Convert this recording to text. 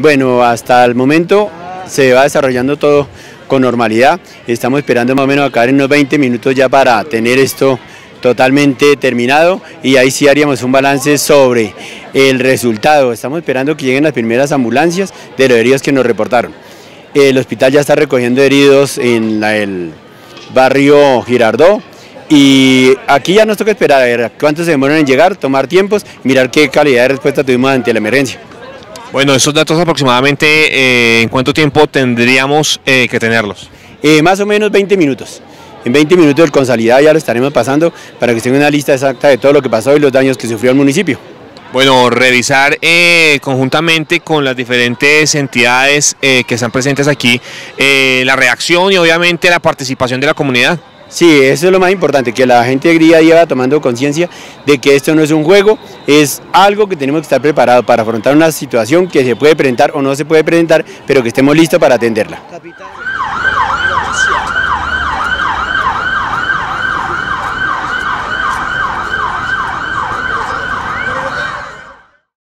Bueno, hasta el momento se va desarrollando todo con normalidad. Estamos esperando más o menos acabar en unos 20 minutos ya para tener esto totalmente terminado y ahí sí haríamos un balance sobre el resultado. Estamos esperando que lleguen las primeras ambulancias de los heridos que nos reportaron. El hospital ya está recogiendo heridos en el barrio Girardó y aquí ya nos toca esperar a ver cuántos se demoran en llegar, tomar tiempos, mirar qué calidad de respuesta tuvimos ante la emergencia. Bueno, esos datos aproximadamente, eh, ¿en cuánto tiempo tendríamos eh, que tenerlos? Eh, más o menos 20 minutos. En 20 minutos el consolidado ya lo estaremos pasando para que tenga una lista exacta de todo lo que pasó y los daños que sufrió el municipio. Bueno, revisar conjuntamente con las diferentes entidades que están presentes aquí la reacción y obviamente la participación de la comunidad. Sí, eso es lo más importante, que la gente día a día va tomando conciencia de que esto no es un juego, es algo que tenemos que estar preparados para afrontar una situación que se puede presentar o no se puede presentar, pero que estemos listos para atenderla.